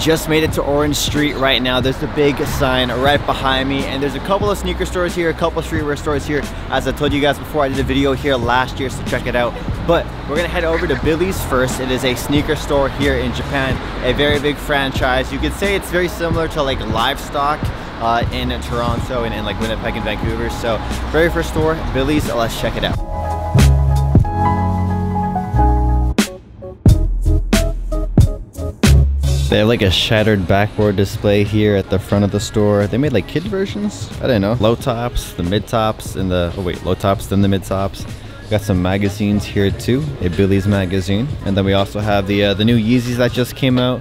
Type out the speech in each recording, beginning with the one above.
just made it to Orange Street right now. There's the big sign right behind me and there's a couple of sneaker stores here, a couple of streetwear stores here. As I told you guys before, I did a video here last year, so check it out. But we're gonna head over to Billy's first. It is a sneaker store here in Japan, a very big franchise. You could say it's very similar to like Livestock uh, in Toronto and in like Winnipeg and Vancouver. So very first store, Billy's, let's check it out. They have like a shattered backboard display here at the front of the store. They made like kid versions? I don't know. Low tops, the mid tops, and the, oh wait, low tops, then the mid tops. Got some magazines here too, a Billy's magazine. And then we also have the uh, the new Yeezys that just came out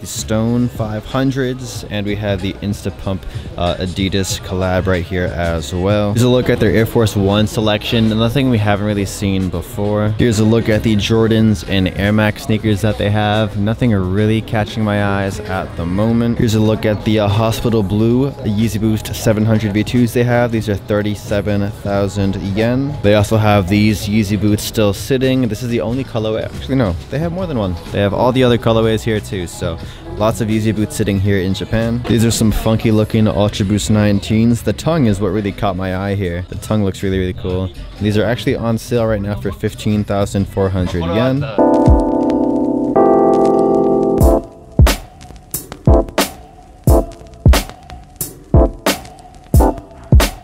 the Stone 500s, and we have the Instapump uh, Adidas collab right here as well. Here's a look at their Air Force One selection, nothing we haven't really seen before. Here's a look at the Jordans and Air Max sneakers that they have. Nothing really catching my eyes at the moment. Here's a look at the uh, Hospital Blue Yeezy Boost 700 V2s they have. These are 37,000 yen. They also have these Yeezy boots still sitting. This is the only colorway. Actually, no, they have more than one. They have all the other colorways here too, so Lots of Yeezy boots sitting here in Japan. These are some funky looking Ultra Boost 19s. The tongue is what really caught my eye here. The tongue looks really, really cool. These are actually on sale right now for 15,400 yen.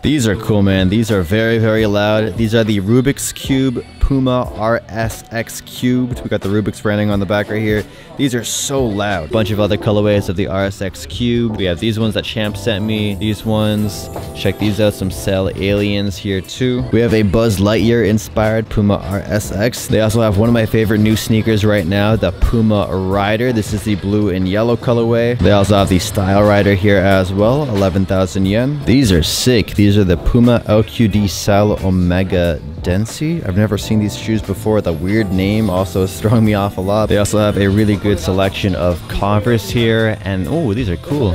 These are cool, man. These are very, very loud. These are the Rubik's Cube Puma RSX Cubed. We got the Rubik's branding on the back right here. These are so loud. Bunch of other colorways of the RSX Cube. We have these ones that Champ sent me. These ones. Check these out. Some Cell Aliens here too. We have a Buzz Lightyear inspired Puma RSX. They also have one of my favorite new sneakers right now, the Puma Rider. This is the blue and yellow colorway. They also have the Style Rider here as well, 11,000 yen. These are sick. These are the Puma LQD Cell Omega Densi. I've never seen these shoes before. The weird name also is throwing me off a lot. They also have a really good selection of Converse here. And oh, these are cool.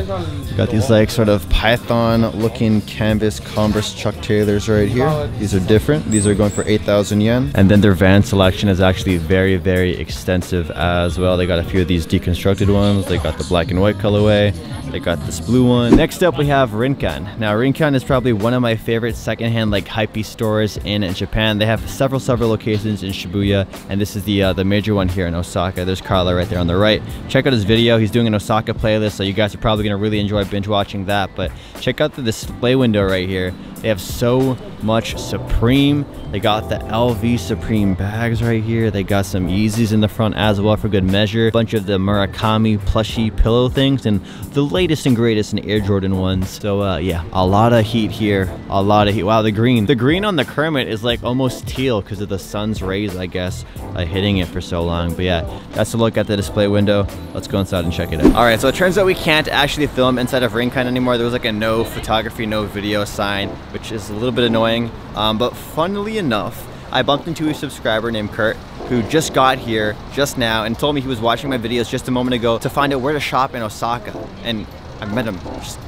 got these like sort of Python looking canvas Converse Chuck Taylors right here. These are different. These are going for 8,000 yen. And then their van selection is actually very, very extensive as well. They got a few of these deconstructed ones. They got the black and white colorway. They got this blue one. Next up, we have Rinkan. Now, Rinkan is probably one of my favorite secondhand like hypey stores in Japan. They have several, several locations in Shibuya, and this is the uh, the major one here in Osaka. There's Carla right there on the right. Check out his video. He's doing an Osaka playlist, so you guys are probably gonna really enjoy binge watching that. But check out the display window right here. They have so much Supreme. They got the LV Supreme bags right here. They got some Yeezys in the front as well for good measure. A bunch of the Murakami plushy pillow things and the latest and greatest in Air Jordan ones. So uh, yeah, a lot of heat here. A lot of heat. Wow, the green. The green on the Kermit is like almost teal because of the sun's rays, I guess, uh, hitting it for so long. But yeah, that's a look at the display window. Let's go inside and check it out. All right, so it turns out we can't actually film inside of Rinkan anymore. There was like a no photography, no video sign which is a little bit annoying. Um, but funnily enough, I bumped into a subscriber named Kurt who just got here just now and told me he was watching my videos just a moment ago to find out where to shop in Osaka. And I met him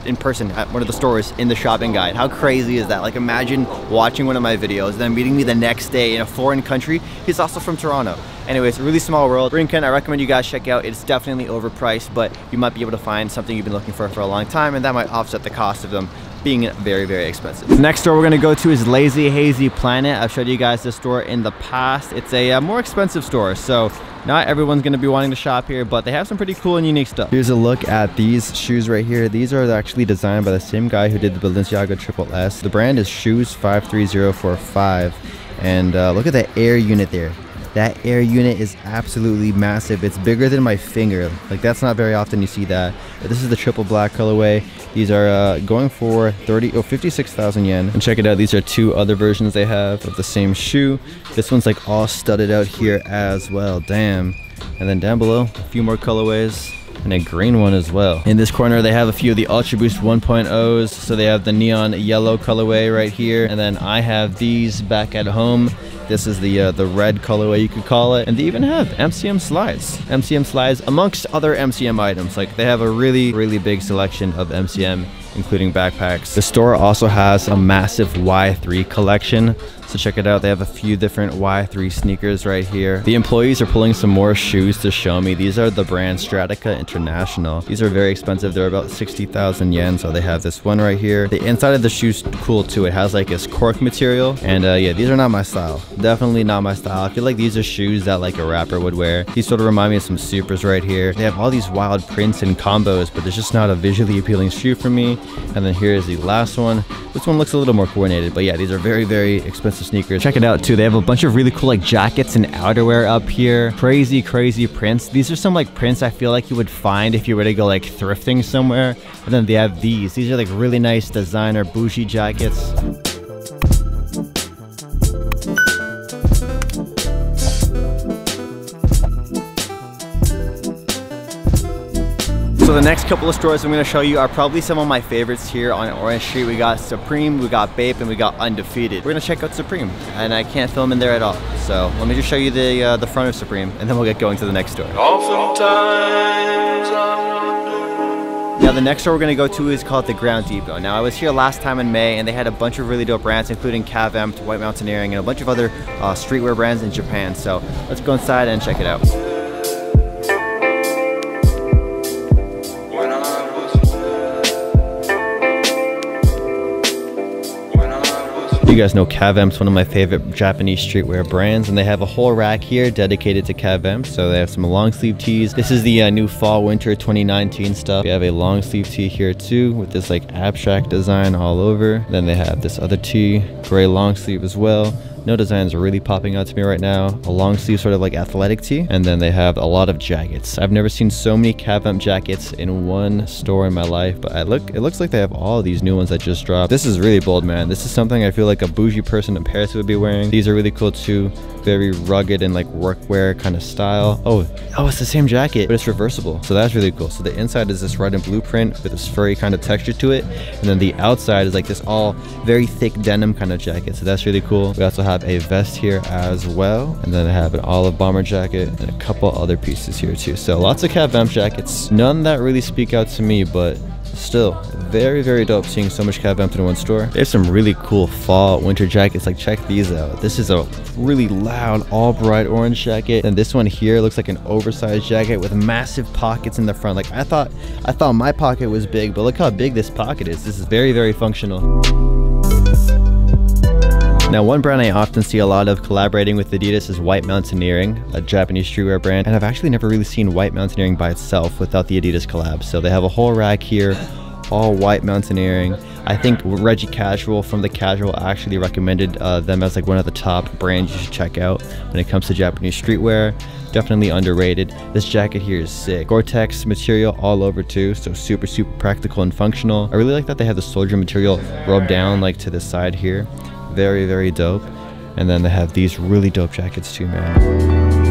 in person at one of the stores in the shopping guide. How crazy is that? Like imagine watching one of my videos, then meeting me the next day in a foreign country. He's also from Toronto. Anyways, a really small world. Rinkan, I recommend you guys check out. It's definitely overpriced, but you might be able to find something you've been looking for for a long time, and that might offset the cost of them being very, very expensive. Next store we're gonna go to is Lazy Hazy Planet. I've showed you guys this store in the past. It's a uh, more expensive store, so not everyone's gonna be wanting to shop here, but they have some pretty cool and unique stuff. Here's a look at these shoes right here. These are actually designed by the same guy who did the Balenciaga Triple S. The brand is Shoes 53045. And uh, look at that air unit there. That air unit is absolutely massive. It's bigger than my finger. Like that's not very often you see that. But this is the triple black colorway. These are uh, going for 30 or oh, 56,000 yen. And check it out. These are two other versions they have of the same shoe. This one's like all studded out here as well. Damn. And then down below, a few more colorways and a green one as well. In this corner, they have a few of the Ultra Boost 1.0s. So they have the neon yellow colorway right here. And then I have these back at home. This is the uh, the red colorway you could call it. And they even have MCM slides. MCM slides amongst other MCM items. Like they have a really, really big selection of MCM including backpacks. The store also has a massive Y3 collection So check it out. They have a few different Y3 sneakers right here. The employees are pulling some more shoes to show me. These are the brand Stratica International. These are very expensive. They're about 60,000 yen. So they have this one right here. The inside of the shoe's cool too. It has like this cork material. And uh, yeah, these are not my style. Definitely not my style. I feel like these are shoes that like a rapper would wear. These sort of remind me of some supers right here. They have all these wild prints and combos, but it's just not a visually appealing shoe for me. And then here is the last one. This one looks a little more coordinated, but yeah, these are very, very expensive sneakers. Check it out too. They have a bunch of really cool like jackets and outerwear up here. Crazy, crazy prints. These are some like prints I feel like you would find if you were to go like thrifting somewhere. And then they have these. These are like really nice designer bougie jackets. So the next couple of stores I'm going to show you are probably some of my favorites here on Orange Street. We got Supreme, we got Bape, and we got Undefeated. We're going to check out Supreme, and I can't film in there at all. So let me just show you the uh, the front of Supreme, and then we'll get going to the next store. Now the next store we're gonna go to is called the Ground Depot. Now I was here last time in May and they had a bunch of really dope brands including Cav Empt, White Mountaineering and a bunch of other uh, streetwear brands in Japan. So let's go inside and check it out. You guys know Cav Empt's one of my favorite Japanese streetwear brands, and they have a whole rack here dedicated to Cav Empt. So they have some long sleeve tees. This is the uh, new fall winter 2019 stuff. We have a long sleeve tee here too, with this like abstract design all over. Then they have this other tee, gray long sleeve as well. No designs are really popping out to me right now. A long sleeve sort of like athletic tee. And then they have a lot of jackets. I've never seen so many Cav Empt jackets in one store in my life, but I look, it looks like they have all these new ones that just dropped. This is really bold, man. This is something I feel like a bougie person in Paris would be wearing. These are really cool too. Very rugged and like workwear kind of style. Oh, oh, it's the same jacket, but it's reversible. So that's really cool. So the inside is this red and blue print with this furry kind of texture to it. And then the outside is like this all very thick denim kind of jacket. So that's really cool. We also have have a vest here as well. And then I have an olive bomber jacket and a couple other pieces here too. So lots of Cav Empt jackets. None that really speak out to me, but still very very dope seeing so much cat Cav Empt in one store there's some really cool fall winter jackets like check these out this is a really loud all bright orange jacket and this one here looks like an oversized jacket with massive pockets in the front like i thought i thought my pocket was big but look how big this pocket is this is very very functional now, one brand I often see a lot of collaborating with Adidas is White Mountaineering, a Japanese streetwear brand, and I've actually never really seen White Mountaineering by itself without the Adidas collab. So they have a whole rack here, all White Mountaineering. I think Reggie Casual from the Casual actually recommended uh, them as like one of the top brands you should check out when it comes to Japanese streetwear. Definitely underrated. This jacket here is sick. Gore-Tex material all over too, so super, super practical and functional. I really like that they have the soldier material rubbed down like to the side here. Very, very dope. And then they have these really dope jackets too, man.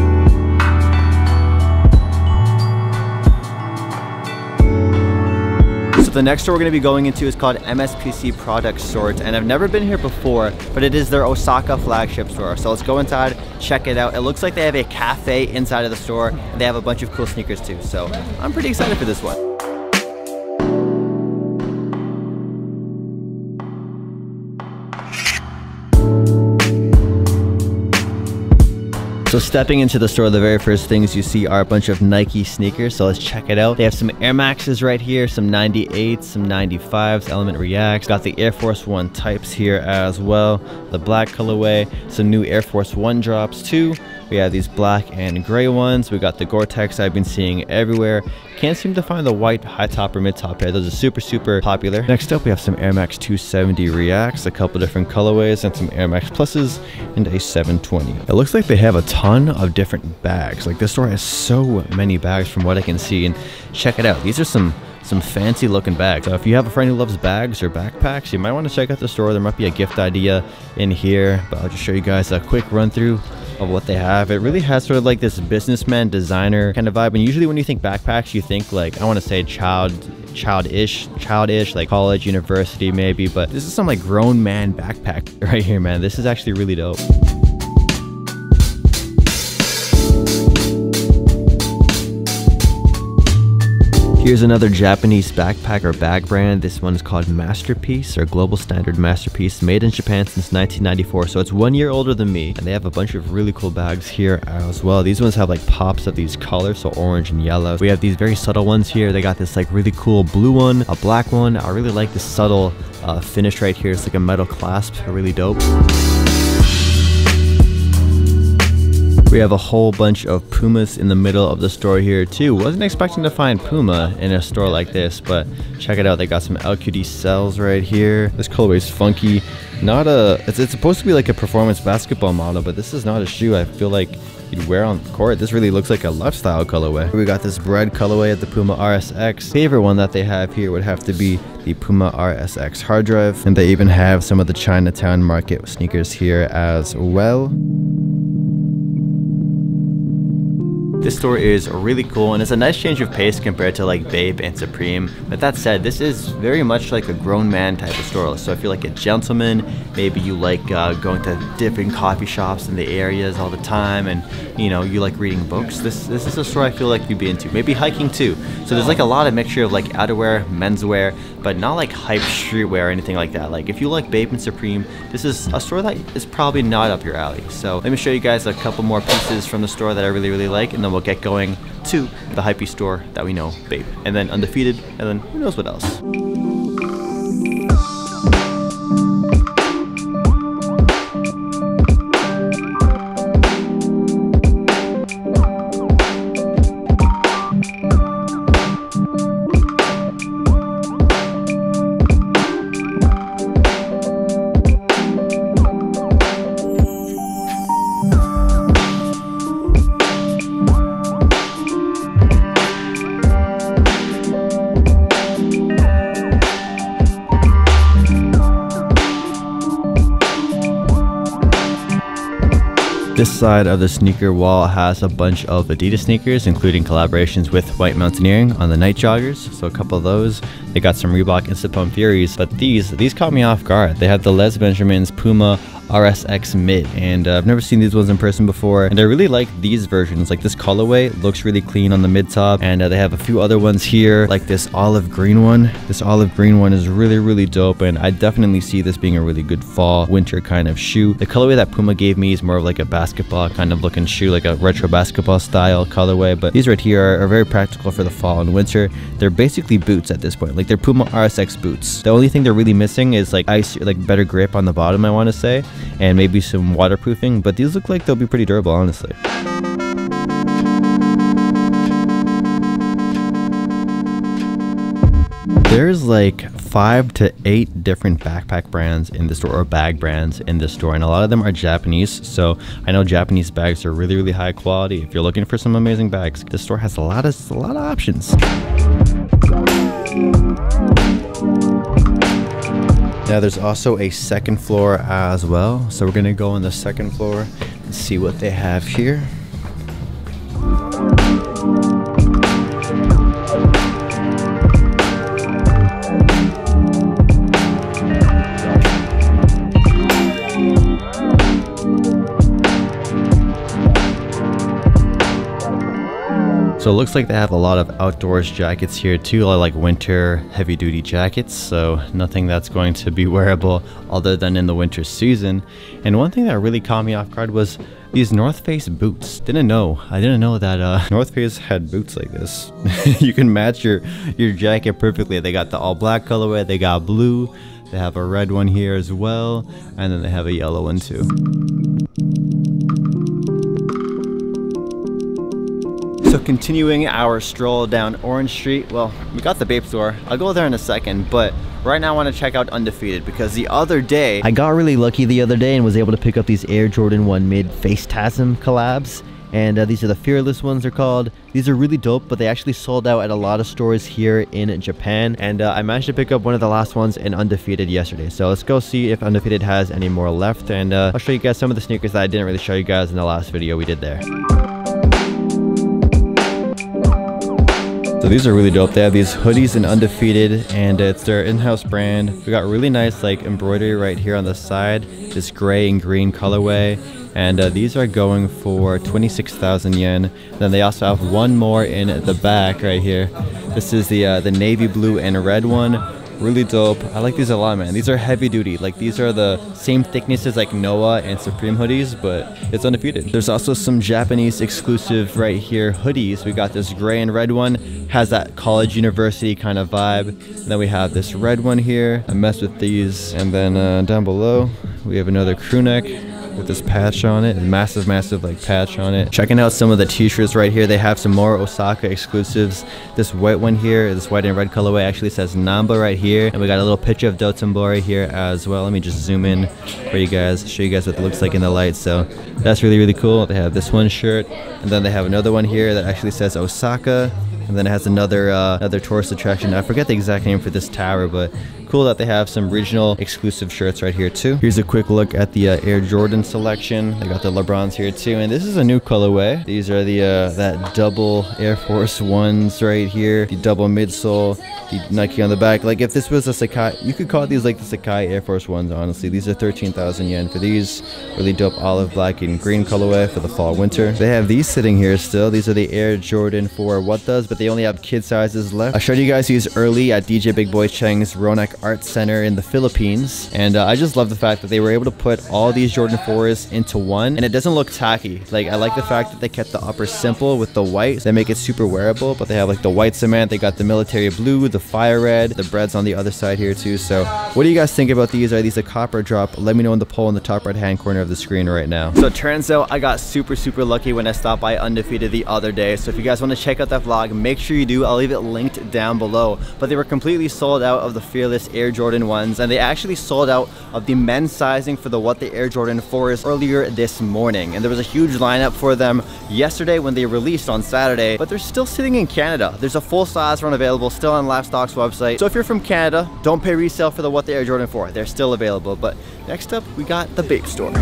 So the next store we're going to be going into is called MSPC Product Sorts, and I've never been here before, but it is their Osaka flagship store. So let's go inside, check it out. It looks like they have a cafe inside of the store, and they have a bunch of cool sneakers too. So I'm pretty excited for this one. So stepping into the store, the very first things you see are a bunch of Nike sneakers. So let's check it out. They have some Air Maxes right here, some 98s, some 95s, Element Reacts. Got the Air Force One types here as well. The black colorway, some new Air Force One drops too. We have these black and gray ones. We got the Gore-Tex I've been seeing everywhere. Can't seem to find the white high top or mid top pair. Those are super, super popular. Next up, we have some Air Max 270 Reacts, a couple different colorways, and some Air Max Pluses, and a 720. It looks like they have a ton of different bags. Like this store has so many bags from what I can see. And check it out. These are some some fancy looking bags. So if you have a friend who loves bags or backpacks, you might want to check out the store. There might be a gift idea in here, but I'll just show you guys a quick run through of what they have. It really has sort of like this businessman designer kind of vibe. And usually when you think backpacks, you think like, I want to say child, childish, childish, like college, university maybe. But this is some like grown man backpack right here, man. This is actually really dope. Here's another Japanese backpack or bag brand. This one is called Masterpiece or Global Standard Masterpiece, made in Japan since 1994. So it's one year older than me. And they have a bunch of really cool bags here as well. These ones have like pops of these colors, so orange and yellow. We have these very subtle ones here. They got this like really cool blue one, a black one. I really like this subtle uh, finish right here. It's like a metal clasp, really dope. We have a whole bunch of Pumas in the middle of the store here too. Wasn't expecting to find Puma in a store like this, but check it out. They got some LQD cells right here. This colorway is funky. Not a, it's, it's supposed to be like a performance basketball model, but this is not a shoe I feel like you'd wear on court. This really looks like a lifestyle colorway. We got this red colorway at the Puma RSX. Favorite one that they have here would have to be the Puma RSX hard drive. And they even have some of the Chinatown market sneakers here as well. This store is really cool and it's a nice change of pace compared to like Bape and Supreme. But that said, this is very much like a grown man type of store. So if you're like a gentleman, maybe you like uh, going to different coffee shops in the areas all the time and you know, you like reading books, this, this is a store I feel like you'd be into. Maybe hiking too. So there's like a lot of mixture of like outerwear, menswear, but not like hype streetwear or anything like that. Like if you like Bape and Supreme, this is a store that is probably not up your alley. So let me show you guys a couple more pieces from the store that I really, really like and then we'll get going to the hypey store that we know, Bape. And then Undefeated, and then who knows what else. This side of the sneaker wall has a bunch of Adidas sneakers, including collaborations with White Mountaineering on the Night Joggers. So a couple of those. They got some Reebok Instapump Furies, but these these caught me off guard. They have the Les Benjamins Puma RSX Mid, and uh, I've never seen these ones in person before, and I really like these versions. Like this colorway looks really clean on the mid top, and uh, they have a few other ones here, like this olive green one. This olive green one is really, really dope, and I definitely see this being a really good fall, winter kind of shoe. The colorway that Puma gave me is more of like a basketball kind of looking shoe, like a retro basketball style colorway, but these right here are, are very practical for the fall and winter. They're basically boots at this point, like they're Puma RSX boots. The only thing they're really missing is like ice, like better grip on the bottom, I want to say, and maybe some waterproofing, but these look like they'll be pretty durable, honestly. There's like five to eight different backpack brands in the store or bag brands in the store and a lot of them are Japanese so I know Japanese bags are really really high quality if you're looking for some amazing bags the store has a lot of a lot of options now there's also a second floor as well. So we're gonna go on the second floor and see what they have here. So it looks like they have a lot of outdoors jackets here too, like winter heavy duty jackets. So nothing that's going to be wearable other than in the winter season. And one thing that really caught me off guard was these North Face boots. Didn't know. I didn't know that uh, North Face had boots like this. you can match your, your jacket perfectly. They got the all black colorway, they got blue, they have a red one here as well, and then they have a yellow one too. Continuing our stroll down Orange Street, well, we got the Bape store. I'll go there in a second, but right now I want to check out Undefeated because the other day, I got really lucky the other day and was able to pick up these Air Jordan 1 Mid Facetasm collabs. And uh, these are the Fearless ones they're called. These are really dope, but they actually sold out at a lot of stores here in Japan. And uh, I managed to pick up one of the last ones in Undefeated yesterday. So let's go see if Undefeated has any more left. And uh, I'll show you guys some of the sneakers that I didn't really show you guys in the last video we did there. So these are really dope. They have these hoodies in Undefeated and it's their in-house brand. We got really nice like embroidery right here on the side. This gray and green colorway. And uh, these are going for 26,000 yen. Then they also have one more in the back right here. This is the uh, the navy blue and red one really dope. I like these a lot, man. These are heavy duty. Like these are the same thickness as like Noah and Supreme hoodies, but it's undefeated. There's also some Japanese exclusive right here hoodies. We got this gray and red one, has that college university kind of vibe. And then we have this red one here. I mess with these. And then uh, down below, we have another crew neck with this patch on it massive massive like patch on it. Checking out some of the t-shirts right here they have some more osaka exclusives. This white one here this white and red colorway actually says namba right here. And we got a little picture of dotonbori here as well. Let me just zoom in for you guys show you guys what it looks like in the light. So that's really really cool. They have this one shirt and then they have another one here that actually says osaka. And then it has another uh, another tourist attraction. I forget the exact name for this tower, but cool that they have some regional exclusive shirts right here too. Here's a quick look at the uh, Air Jordan selection. They got the LeBrons here too, and this is a new colorway. These are the uh, that double Air Force Ones right here, the double midsole, the Nike on the back. Like if this was a Sacai, you could call these like the Sacai Air Force Ones. Honestly, these are 13,000 yen for these. Really dope olive black and green colorway for the fall winter. They have these sitting here still. These are the Air Jordan for what does, but they only have kid sizes left. I showed you guys these early at DJ Big Boy Cheng's Ronac Art Center in the Philippines. And uh, I just love the fact that they were able to put all these Jordan 4s into one. And it doesn't look tacky. Like, I like the fact that they kept the upper simple with the white. They make it super wearable, but they have like the white cement. They got the military blue, the fire red, the breads on the other side here too. So what do you guys think about these? Are these a copper drop? Let me know in the poll in the top right hand corner of the screen right now. So turns out I got super, super lucky when I stopped by Undefeated the other day. So if you guys want to check out that vlog, make sure you do. I'll leave it linked down below. But they were completely sold out of the Fearless Air Jordan ones and they actually sold out of the men's sizing for the What the Air Jordan 4s earlier this morning. And there was a huge lineup for them yesterday when they released on Saturday, but they're still sitting in Canada. There's a full size run available still on Livestock's website. So if you're from Canada, don't pay resale for the What the Air Jordan 4. They're still available. But next up, we got the Bape Store.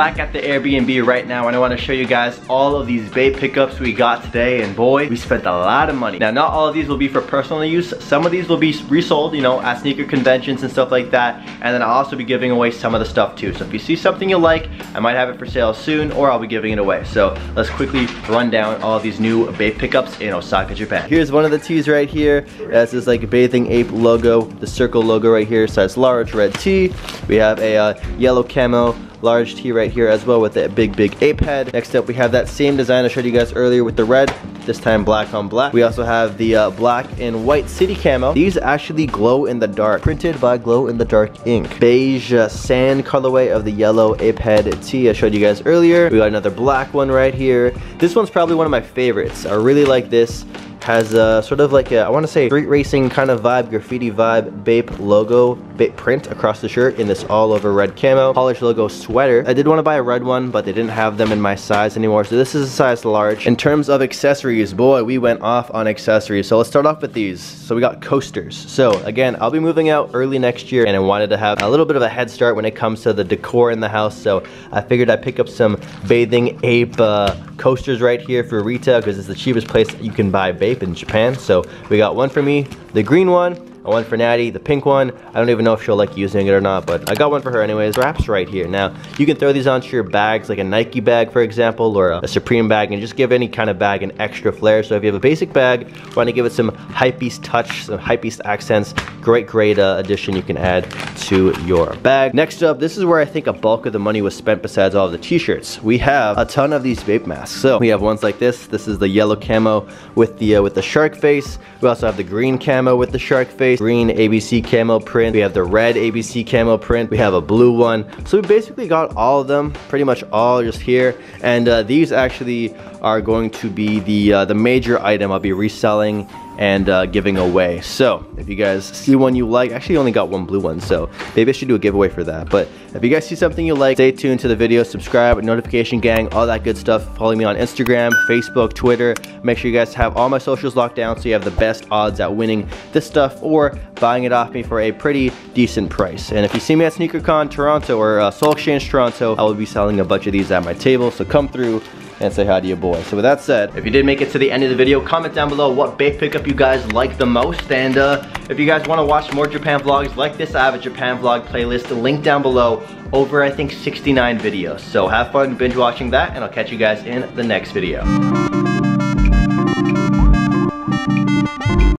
Back at the Airbnb right now and I want to show you guys all of these Bape pickups we got today and boy, we spent a lot of money. Now not all of these will be for personal use. Some of these will be resold, you know, at sneaker conventions and stuff like that. And then I'll also be giving away some of the stuff too. So if you see something you like, I might have it for sale soon or I'll be giving it away. So let's quickly run down all these new Bape pickups in Osaka, Japan. Here's one of the tees right here. That's this like a bathing ape logo, the circle logo right here, size large red tee. We have a uh, yellow camo large tee right here as well with a big, big ape head. Next up, we have that same design I showed you guys earlier with the red, this time black on black. We also have the uh, black and white city camo. These actually glow in the dark, printed by glow in the dark ink. Beige uh, sand colorway of the yellow ape head tee I showed you guys earlier. We got another black one right here. This one's probably one of my favorites. I really like this has a sort of like a, I want to say street racing kind of vibe, graffiti vibe, Bape logo, Bape print across the shirt in this all over red camo, polished logo sweater. I did want to buy a red one, but they didn't have them in my size anymore, so this is a size large. In terms of accessories, boy, we went off on accessories. So let's start off with these. So we got coasters. So again, I'll be moving out early next year and I wanted to have a little bit of a head start when it comes to the decor in the house. So I figured I'd pick up some bathing ape uh, coasters right here for retail because it's the cheapest place you can buy Bape in Japan. So we got one for me, the green one, and one for Natty, the pink one. I don't even know if she'll like using it or not, but I got one for her anyways. Wraps right here. Now, you can throw these onto your bags, like a Nike bag, for example, or a Supreme bag, and just give any kind of bag an extra flair. So if you have a basic bag, want to give it some hypebeast touch, some hypebeast accents, great, great uh, addition you can add to your bag. Next up, this is where I think a bulk of the money was spent besides all of the t-shirts. We have a ton of these Bape masks. So we have ones like this. This is the yellow camo with the uh, with the shark face. We also have the green camo with the shark face, green ABC camo print. We have the red ABC camo print. We have a blue one. So we basically got all of them, pretty much all just here. And uh, these actually are going to be the uh, the major item I'll be reselling and uh, giving away. So if you guys see one you like, actually only got one blue one, so maybe I should do a giveaway for that. But if you guys see something you like, stay tuned to the video, subscribe, notification gang, all that good stuff. Follow me on Instagram, Facebook, Twitter. Make sure you guys have all my socials locked down so you have the best odds at winning this stuff or buying it off me for a pretty decent price. And if you see me at SneakerCon Toronto or uh, Sole Exchange Toronto, I will be selling a bunch of these at my table. So come through and say hi to your boy. So with that said, if you did make it to the end of the video, comment down below what Bape pickup you guys like the most. And uh, if you guys wanna watch more Japan vlogs like this, I have a Japan vlog playlist, the link down below, over I think 69 videos. So have fun binge watching that and I'll catch you guys in the next video.